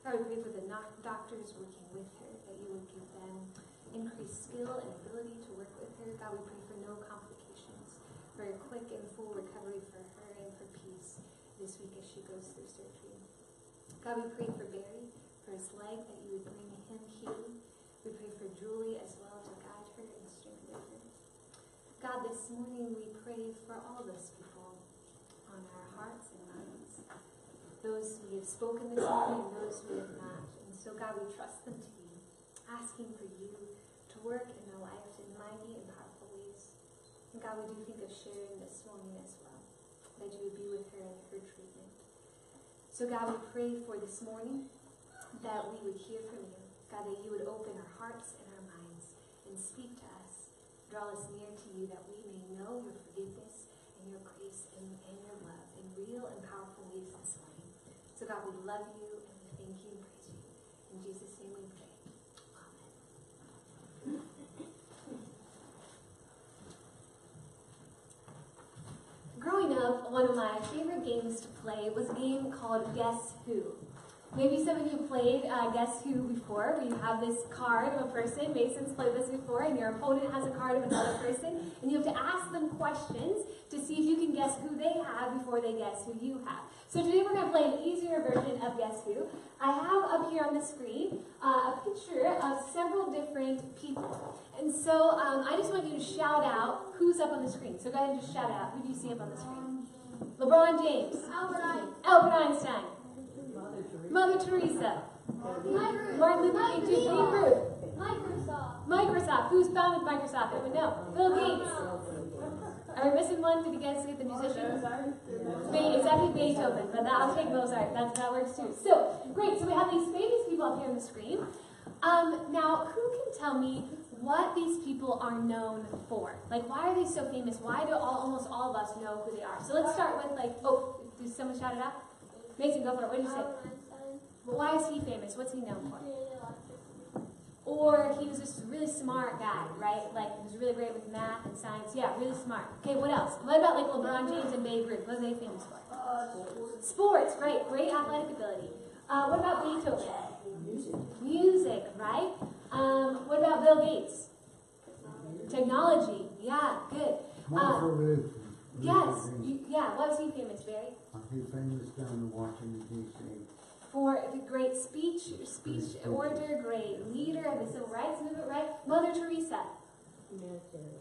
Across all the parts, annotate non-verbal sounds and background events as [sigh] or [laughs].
God, we pray for the doctors working with her, that you would give them increased skill and ability to work with her. God, we pray for no complications, for a quick and full recovery for her and for peace this week as she goes through surgery. God, we pray for Barry, for his leg, that you would bring him healing. We pray for Julie as well to guide her and strengthen her. God, this morning we pray for all those people on our hearts and minds. Those we have spoken this morning and those we have not. And so, God, we trust them to you, asking for you to work in their lives in mighty and powerful ways. And God, we do think of Sharon this morning as well, that you would be with her in her treatment. So, God, we pray for this morning that we would hear from you. God, that you would open our hearts and our minds and speak to us. Draw us near to you that we may know your forgiveness and your grace and, and your love in real and powerful ways this morning. So, God, we love you and we thank you and praise you. In Jesus' name we pray. Amen. Growing up, one of my favorite games to play was a game called Guess Who. Maybe some of you played uh, Guess Who before, where you have this card of a person. Mason's played this before, and your opponent has a card of another person, and you have to ask them questions to see if you can guess who they have before they guess who you have. So today we're going to play an easier version of Guess Who. I have up here on the screen uh, a picture of several different people. And so um, I just want you to shout out who's up on the screen. So go ahead and just shout out. Who do you see up on the screen? LeBron James. Albert Einstein. Albert Einstein. Mother Teresa. Martin Luther King Jr. Microsoft. Microsoft. Who's founded Microsoft? Anyone know? Bill Gates. Are we missing one? Did you guys get the musician? Be- exactly Beethoven, but that, I'll take Mozart. That's, that works too. So, great. So we have these famous people up here on the screen. Um, now, who can tell me what these people are known for? Like, why are they so famous? Why do all, almost all of us know who they are? So let's start with like, oh, did someone shout it out? Mason, go for it. What did you say? Albert Einstein. Well, why is he famous? What's he known for? Or he was just a really smart guy, right? Like he was really great with math and science. Yeah, really smart. Okay, what else? What about like LeBron James and Babe Ruth? What are they famous for? Sports, right? Great athletic ability. Uh, what about Beethoven? Music. Music, right? Um, what about Bill Gates? Technology. Yeah, good. Uh, yes. You, yeah. What was he famous, Barry? He famous down in Washington D.C. For the great speech, speech mm-hmm. orator, great leader of the civil rights movement, right? Mother Teresa.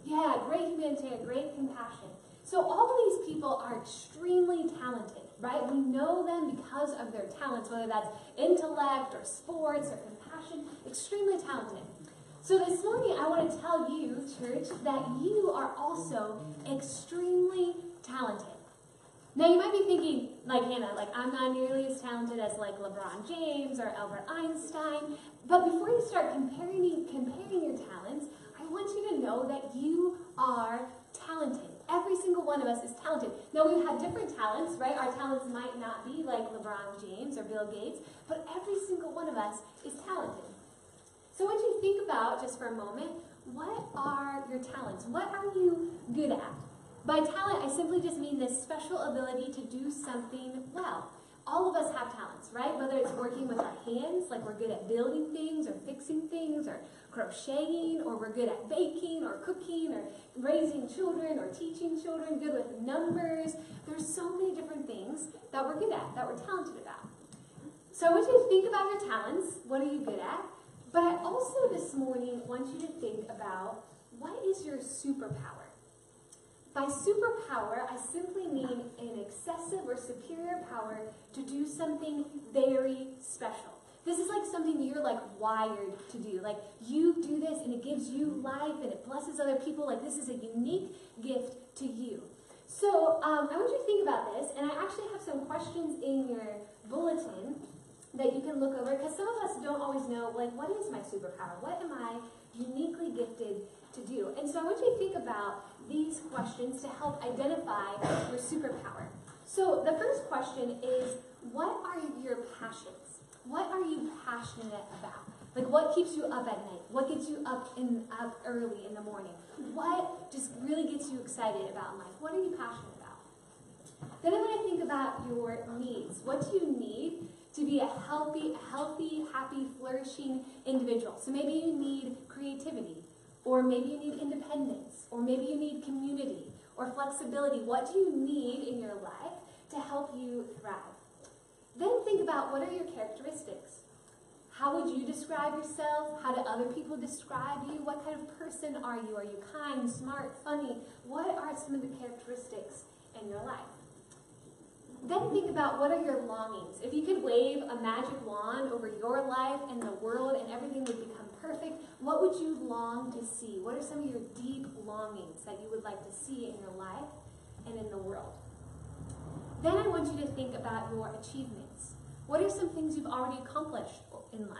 Yeah, great humanitarian, great compassion. So all of these people are extremely talented, right? We know them because of their talents, whether that's intellect or sports or compassion, extremely talented. So this morning I want to tell you, church, that you are also extremely talented. Now you might be thinking, like Hannah, like I'm not nearly as talented as like LeBron James or Albert Einstein. But before you start comparing comparing your talents, I want you to know that you are talented. Every single one of us is talented. Now we have different talents, right? Our talents might not be like LeBron James or Bill Gates, but every single one of us is talented. So I want you to think about just for a moment, what are your talents? What are you good at? By talent, I simply just mean this special ability to do something well. All of us have talents, right? Whether it's working with our hands, like we're good at building things or fixing things or crocheting, or we're good at baking or cooking or raising children or teaching children, good with numbers. There's so many different things that we're good at, that we're talented about. So I want you to think about your talents. What are you good at? But I also this morning want you to think about what is your superpower? By superpower, I simply mean an excessive or superior power to do something very special. This is like something you're like wired to do. Like you do this and it gives you life and it blesses other people. Like this is a unique gift to you. So um, I want you to think about this, and I actually have some questions in your bulletin that you can look over because some of us don't always know like what is my superpower? What am I uniquely gifted to do? And so I want you to think about these questions to help identify your superpower. So the first question is what are your passions? What are you passionate about? Like what keeps you up at night? What gets you up in up early in the morning? What just really gets you excited about life? What are you passionate about? Then I want to think about your needs. What do you need to be a healthy, healthy, happy, flourishing individual. So maybe you need creativity, or maybe you need independence, or maybe you need community or flexibility. What do you need in your life to help you thrive? Then think about what are your characteristics? How would you describe yourself? How do other people describe you? What kind of person are you? Are you kind, smart, funny? What are some of the characteristics in your life? Then think about what are your longings. If you could wave a magic wand over your life and the world and everything would become perfect, what would you long to see? What are some of your deep longings that you would like to see in your life and in the world? Then I want you to think about your achievements. What are some things you've already accomplished in life?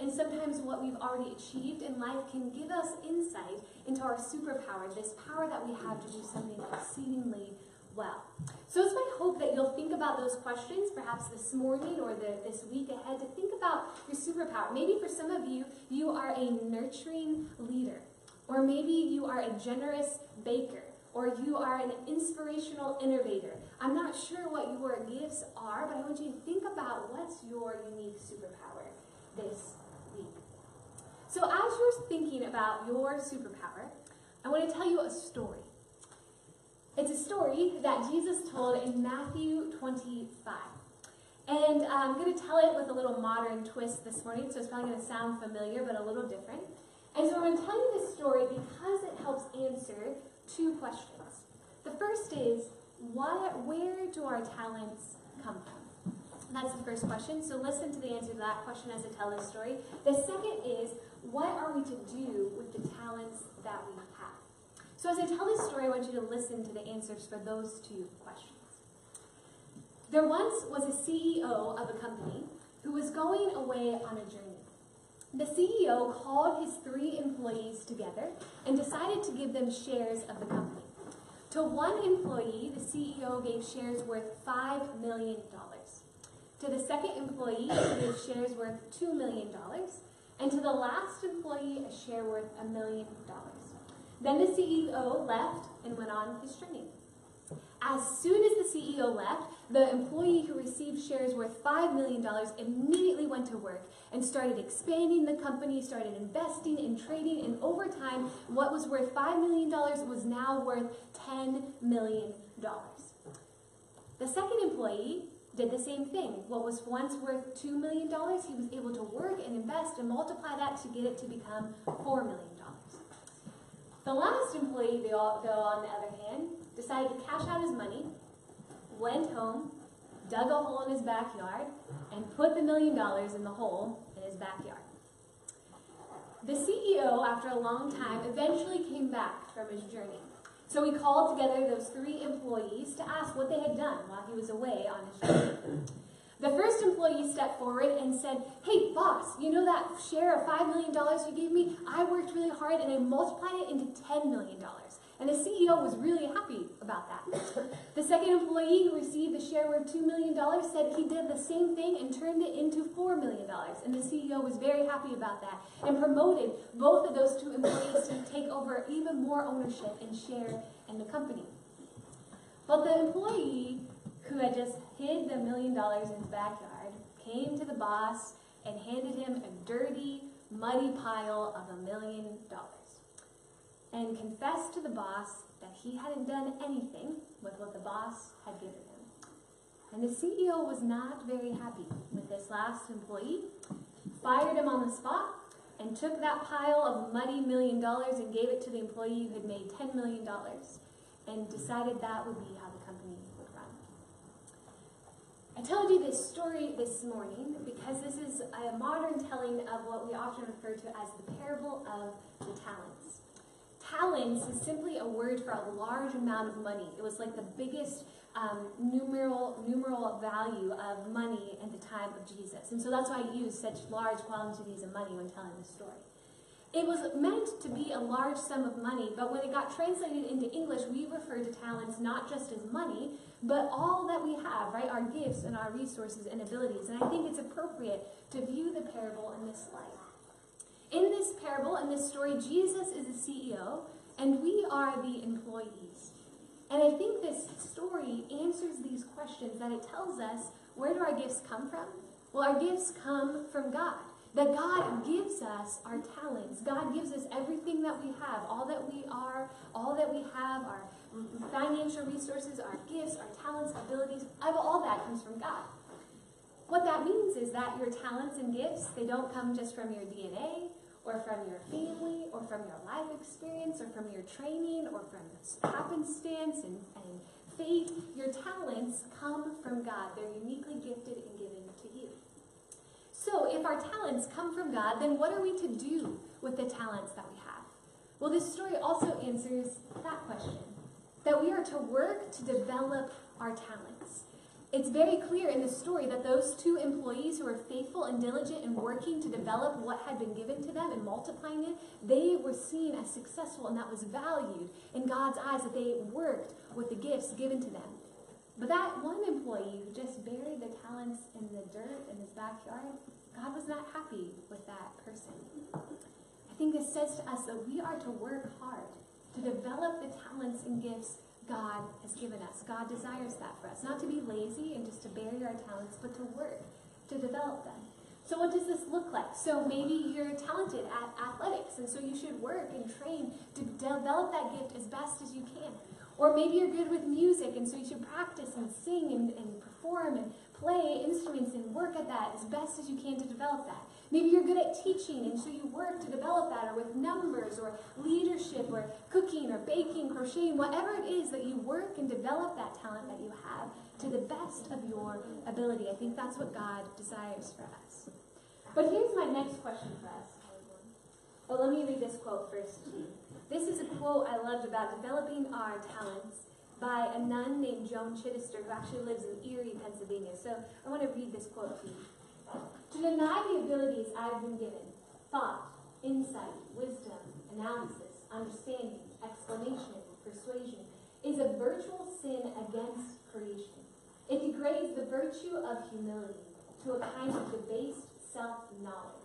And sometimes what we've already achieved in life can give us insight into our superpower, this power that we have to do something exceedingly well. So it's my hope that you'll think about those questions, perhaps this morning or the, this week ahead, to think about your superpower. Maybe for some of you, you are a nurturing leader, or maybe you are a generous baker, or you are an inspirational innovator. I'm not sure what your gifts are, but I want you to think about what's your unique superpower this week. So as you're thinking about your superpower, I want to tell you a story. It's a story that Jesus told in Matthew 25. And uh, I'm going to tell it with a little modern twist this morning, so it's probably going to sound familiar but a little different. And so I'm going to tell you this story because it helps answer two questions. The first is, what, where do our talents come from? That's the first question. So listen to the answer to that question as I tell this story. The second is, what are we to do with the talents that we have? So as I tell this story, I want you to listen to the answers for those two questions. There once was a CEO of a company who was going away on a journey. The CEO called his three employees together and decided to give them shares of the company. To one employee, the CEO gave shares worth $5 million. To the second employee, he gave shares worth $2 million. And to the last employee, a share worth a million dollars. Then the CEO left and went on his journey. As soon as the CEO left, the employee who received shares worth $5 million immediately went to work and started expanding the company, started investing and trading, and over time, what was worth $5 million was now worth $10 million. The second employee did the same thing. What was once worth $2 million, he was able to work and invest and multiply that to get it to become $4 million. The last employee, though, on the other hand, decided to cash out his money, went home, dug a hole in his backyard, and put the million dollars in the hole in his backyard. The CEO, after a long time, eventually came back from his journey. So he called together those three employees to ask what they had done while he was away on his journey. The first employee stepped forward and said, Hey, boss, you know that share of $5 million you gave me? I worked really hard and I multiplied it into $10 million. And the CEO was really happy about that. [laughs] the second employee who received the share worth $2 million said he did the same thing and turned it into $4 million. And the CEO was very happy about that and promoted both of those two employees to take over even more ownership and share in the company. But the employee who had just hid the million dollars in his backyard came to the boss and handed him a dirty, muddy pile of a million dollars and confessed to the boss that he hadn't done anything with what the boss had given him. And the CEO was not very happy with this last employee, fired him on the spot, and took that pile of muddy million dollars and gave it to the employee who had made $10 million and decided that would be how the company. I told you this story this morning because this is a modern telling of what we often refer to as the parable of the talents. Talents is simply a word for a large amount of money. It was like the biggest um, numeral, numeral value of money at the time of Jesus. And so that's why I use such large quantities of money when telling the story. It was meant to be a large sum of money, but when it got translated into English, we refer to talents not just as money, but all that we have, right? Our gifts and our resources and abilities. And I think it's appropriate to view the parable in this light. In this parable, in this story, Jesus is the CEO, and we are the employees. And I think this story answers these questions that it tells us where do our gifts come from? Well, our gifts come from God. That God gives us our talents. God gives us everything that we have, all that we are, all that we have, our financial resources, our gifts, our talents, abilities, all that comes from God. What that means is that your talents and gifts, they don't come just from your DNA or from your family or from your life experience or from your training or from happenstance and, and fate. Your talents come from God. They're uniquely gifted and given to you. So if our talents come from God, then what are we to do with the talents that we have? Well, this story also answers that question. That we are to work to develop our talents. It's very clear in the story that those two employees who were faithful and diligent in working to develop what had been given to them and multiplying it, they were seen as successful and that was valued in God's eyes that they worked with the gifts given to them. But that one employee who just buried the talents in the dirt in his backyard, God was not happy with that person. I think this says to us that we are to work hard to develop the talents and gifts God has given us. God desires that for us. Not to be lazy and just to bury our talents, but to work to develop them. So what does this look like? So maybe you're talented at athletics, and so you should work and train to develop that gift as best as you can. Or maybe you're good with music, and so you should practice and sing and, and perform and play instruments and work at that as best as you can to develop that. Maybe you're good at teaching, and so you work to develop that, or with numbers, or leadership, or cooking, or baking, crocheting, whatever it is that you work and develop that talent that you have to the best of your ability. I think that's what God desires for us. But here's my next question for us. Well, let me read this quote first to you. This is a quote I loved about developing our talents by a nun named Joan Chittister, who actually lives in Erie, Pennsylvania. So I want to read this quote to you. To deny the abilities I've been given, thought, insight, wisdom, analysis, understanding, explanation, persuasion, is a virtual sin against creation. It degrades the virtue of humility to a kind of debased self-knowledge.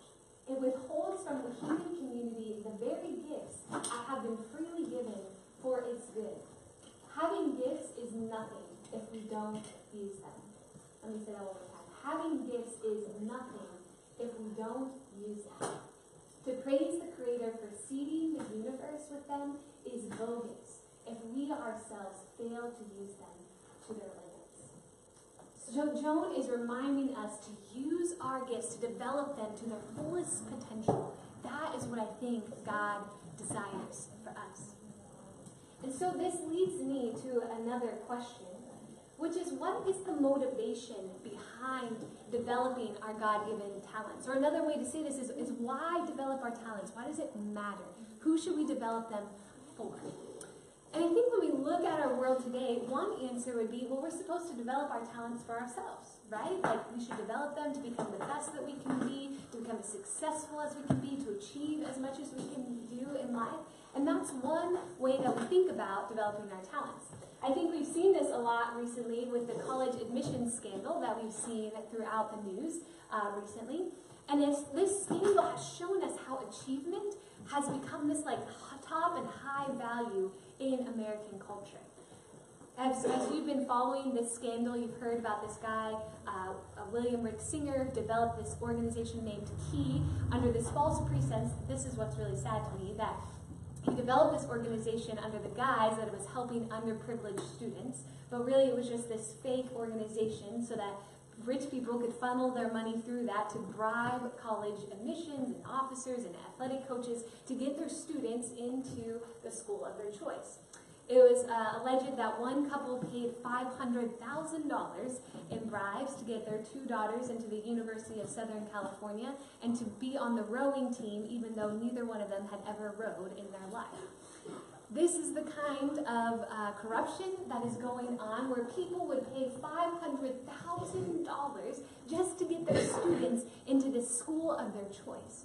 It withholds from the human community the very gifts I have been freely given for its good. Having gifts is nothing if we don't use them. Let me say that one more time. Having gifts is nothing if we don't use them. To praise the Creator for seeding the universe with them is bogus if we ourselves fail to use them to their. So Joan is reminding us to use our gifts to develop them to their fullest potential. That is what I think God desires for us. And so this leads me to another question which is what is the motivation behind developing our God-given talents? Or another way to say this is, is why develop our talents? Why does it matter? Who should we develop them for? And I think when we look at our world today, one answer would be, well, we're supposed to develop our talents for ourselves, right? Like we should develop them to become the best that we can be, to become as successful as we can be, to achieve as much as we can do in life. And that's one way that we think about developing our talents. I think we've seen this a lot recently with the college admissions scandal that we've seen throughout the news uh, recently. And this scandal has shown us how achievement has become this like top and high value in American culture. As, as, you've been following this scandal, you've heard about this guy, uh, William Rick Singer, developed this organization named Key under this false pretense. This is what's really sad to me that he developed this organization under the guise that it was helping underprivileged students, but really it was just this fake organization so that rich people could funnel their money through that to bribe college admissions and officers and athletic coaches to get their students into the school of their choice. It was uh, alleged that one couple paid $500,000 in bribes to get their two daughters into the University of Southern California and to be on the rowing team even though neither one of them had ever rowed in their life. This is the kind of uh, corruption that is going on where people would pay $500,000 just to get their students into the school of their choice.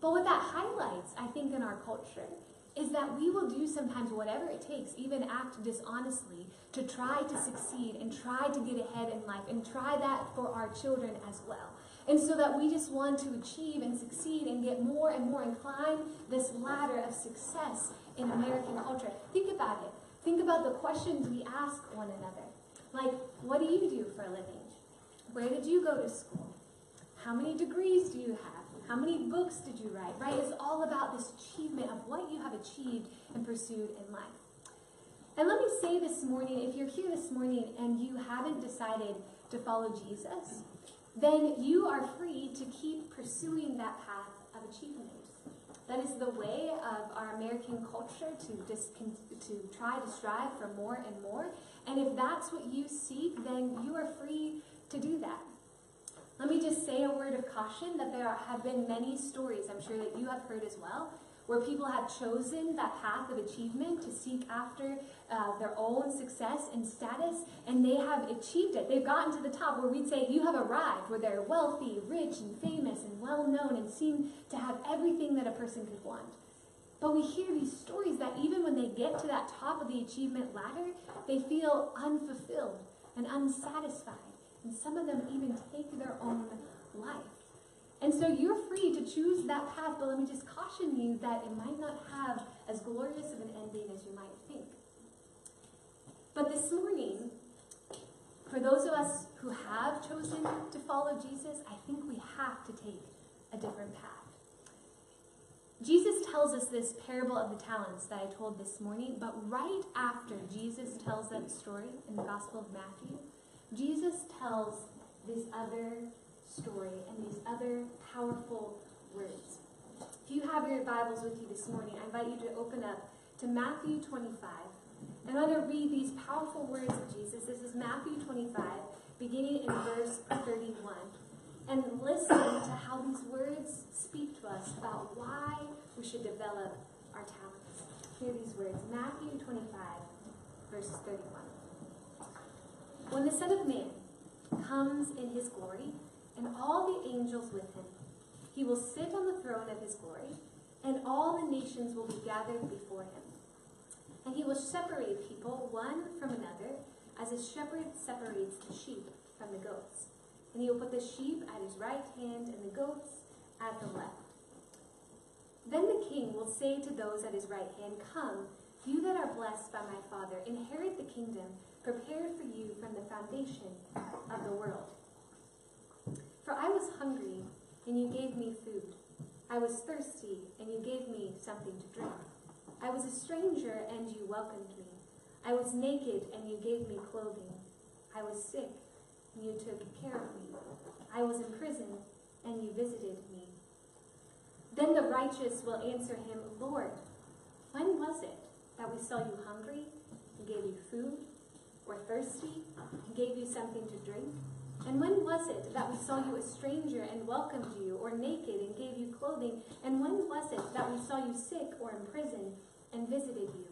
But what that highlights, I think, in our culture is that we will do sometimes whatever it takes, even act dishonestly, to try to succeed and try to get ahead in life and try that for our children as well. And so that we just want to achieve and succeed and get more and more and climb this ladder of success in American culture. Think about it. Think about the questions we ask one another. Like, what do you do for a living? Where did you go to school? How many degrees do you have? How many books did you write? Right? It's all about this achievement of what you have achieved and pursued in life. And let me say this morning if you're here this morning and you haven't decided to follow Jesus, then you are free to keep pursuing that path of achievement. That is the way of our American culture to to try to strive for more and more. And if that's what you seek, then you are free to do that. Let me just say a word of caution that there have been many stories, I'm sure that you have heard as well, where people have chosen that path of achievement to seek after uh, their own success and status, and they have achieved it. They've gotten to the top where we'd say, You have arrived, where they're wealthy, rich, and famous, and well known, and seem to have everything that a person could want. But we hear these stories that even when they get to that top of the achievement ladder, they feel unfulfilled and unsatisfied. And some of them even take their own life. And so you're free to choose that path, but let me just caution you that it might not have as glorious of an ending as you might think. But this morning, for those of us who have chosen to follow Jesus, I think we have to take a different path. Jesus tells us this parable of the talents that I told this morning, but right after Jesus tells that story in the Gospel of Matthew, Jesus tells this other story and these other powerful words. If you have your Bibles with you this morning, I invite you to open up to Matthew 25. I'm going to read these powerful words of Jesus. This is Matthew 25, beginning in verse 31. And listen to how these words speak to us about why we should develop our talents. Hear these words Matthew 25, verses 31. When the Son of Man comes in his glory, and all the angels with him, he will sit on the throne of his glory, and all the nations will be gathered before him. And he will separate people one from another, as a shepherd separates the sheep from the goats. And he will put the sheep at his right hand and the goats at the left. Then the king will say to those at his right hand, Come, you that are blessed by my Father, inherit the kingdom prepared for you from the foundation of the world. For I was hungry, and you gave me food. I was thirsty, and you gave me something to drink. I was a stranger, and you welcomed me. I was naked, and you gave me clothing. I was sick, and you took care of me. I was in prison, and you visited me. Then the righteous will answer him, Lord, when was it that we saw you hungry and gave you food, or thirsty and gave you something to drink? And when was it that we saw you a stranger and welcomed you, or naked and gave you clothing? And when was it that we saw you sick or in prison and visited you?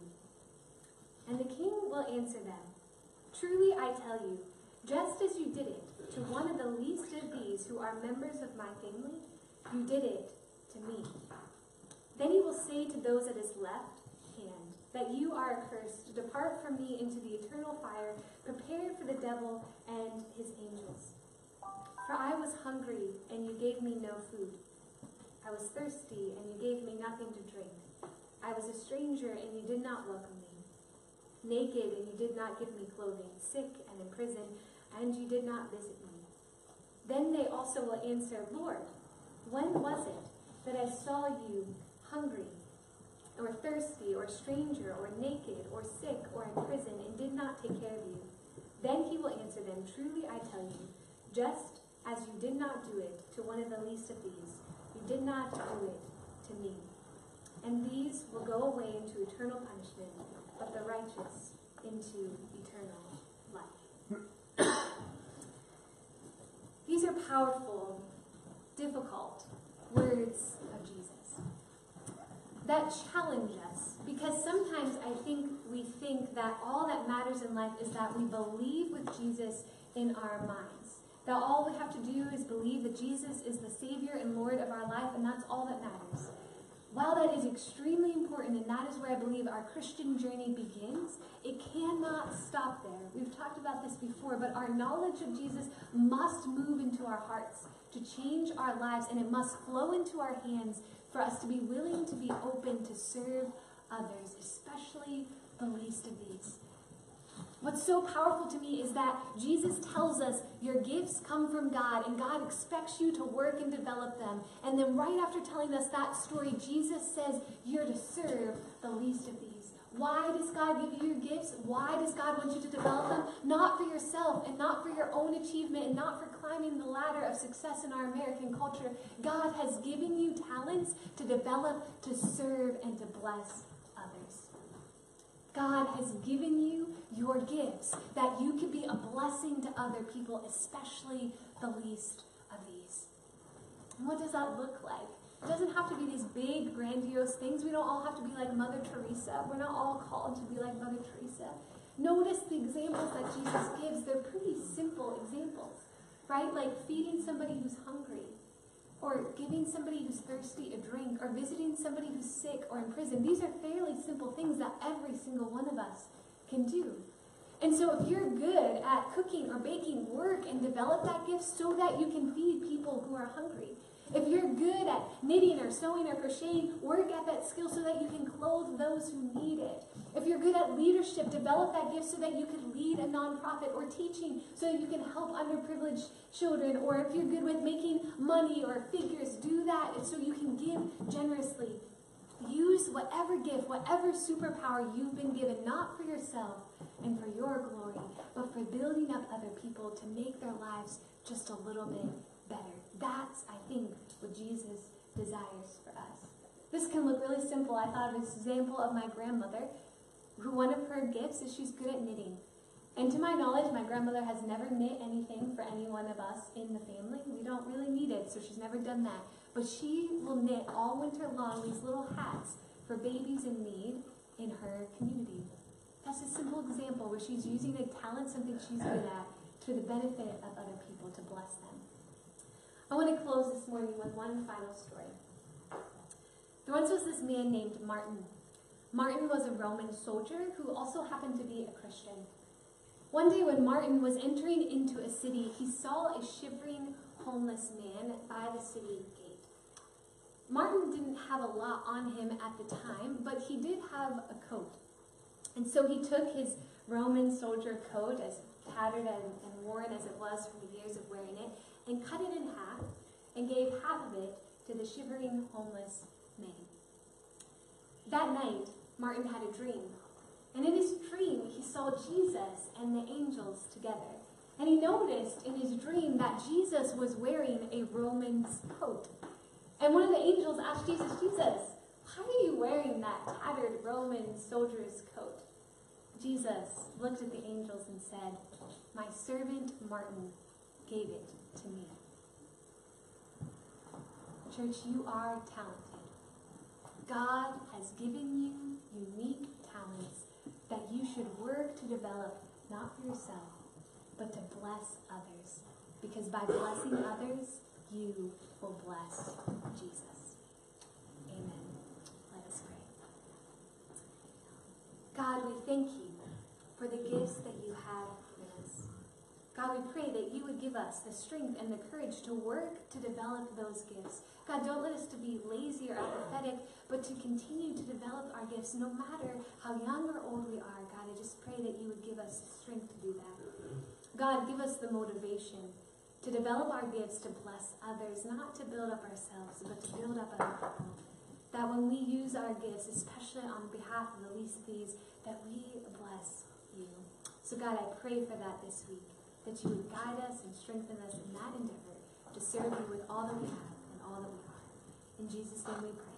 And the king will answer them, Truly I tell you, just as you did it to one of the least of these who are members of my family, you did it to me. Then he will say to those at his left hand, That you are accursed, to depart from me into the eternal fire, prepared for the devil and his angels. For I was hungry, and you gave me no food. I was thirsty, and you gave me nothing to drink. I was a stranger, and you did not welcome me. Naked, and you did not give me clothing. Sick and in prison, and you did not visit me. Then they also will answer, Lord, when was it that I saw you hungry, or thirsty, or stranger, or naked, or sick, or in prison, and did not take care of you? Then he will answer them, Truly I tell you, just as you did not do it to one of the least of these, you did not do it to me. And these will go away into eternal punishment, but the righteous into eternal life. These are powerful, difficult words of Jesus that challenge us because sometimes I think we think that all that matters in life is that we believe with Jesus in our minds. That all we have to do is believe that Jesus is the Savior and Lord of our life, and that's all that matters. While that is extremely important, and that is where I believe our Christian journey begins, it cannot stop there. We've talked about this before, but our knowledge of Jesus must move into our hearts to change our lives, and it must flow into our hands for us to be willing to be open to serve others, especially the least of these. What's so powerful to me is that Jesus tells us your gifts come from God and God expects you to work and develop them. And then, right after telling us that story, Jesus says you're to serve the least of these. Why does God give you your gifts? Why does God want you to develop them? Not for yourself and not for your own achievement and not for climbing the ladder of success in our American culture. God has given you talents to develop, to serve, and to bless. God has given you your gifts that you can be a blessing to other people, especially the least of these. And what does that look like? It doesn't have to be these big, grandiose things. We don't all have to be like Mother Teresa. We're not all called to be like Mother Teresa. Notice the examples that Jesus gives. They're pretty simple examples, right? Like feeding somebody who's hungry, or giving somebody who's thirsty a drink, or visiting somebody who's sick or in prison. These are fairly simple things that every single one of us can do. And so, if you're good at cooking or baking, work and develop that gift so that you can feed people who are hungry. If you're good at knitting or sewing or crocheting, work at that skill so that you can clothe those who need it. If you're good at leadership, develop that gift so that you can lead a nonprofit or teaching so that you can help underprivileged children. Or if you're good with making money or figures, do that so you can give generously. Use whatever gift, whatever superpower you've been given, not for yourself and for your glory, but for building up other people to make their lives just a little bit better. That's, I think, what Jesus desires for us. This can look really simple. I thought of this example of my grandmother, who one of her gifts is she's good at knitting. And to my knowledge, my grandmother has never knit anything for any one of us in the family. We don't really need it, so she's never done that. But she will knit all winter long these little hats for babies in need in her community. That's a simple example where she's using a talent, something she's good at, to the benefit of other people, to bless them. I want to close this morning with one final story. There once was this man named Martin. Martin was a Roman soldier who also happened to be a Christian. One day, when Martin was entering into a city, he saw a shivering homeless man by the city gate. Martin didn't have a lot on him at the time, but he did have a coat. And so he took his Roman soldier coat, as tattered and, and worn as it was from the years of wearing it, and cut it in half and gave half of it to the shivering homeless man. That night, Martin had a dream. And in his dream, he saw Jesus and the angels together. And he noticed in his dream that Jesus was wearing a Roman's coat. And one of the angels asked Jesus, Jesus, why are you wearing that tattered Roman soldier's coat? Jesus looked at the angels and said, My servant Martin gave it to me. Church, you are talented. God has given you unique talents that you should work to develop, not for yourself, but to bless others. Because by blessing others, you will bless Jesus. Amen. Let us pray. God, we thank you for the gifts that you have. God, we pray that you would give us the strength and the courage to work to develop those gifts. God, don't let us to be lazy or apathetic, but to continue to develop our gifts no matter how young or old we are. God, I just pray that you would give us the strength to do that. God, give us the motivation to develop our gifts to bless others, not to build up ourselves, but to build up other people. That when we use our gifts, especially on behalf of the least of these, that we bless you. So God, I pray for that this week, that you would guide us and strengthen us in that endeavor to serve you with all that we have and all that we are. In Jesus' name we pray.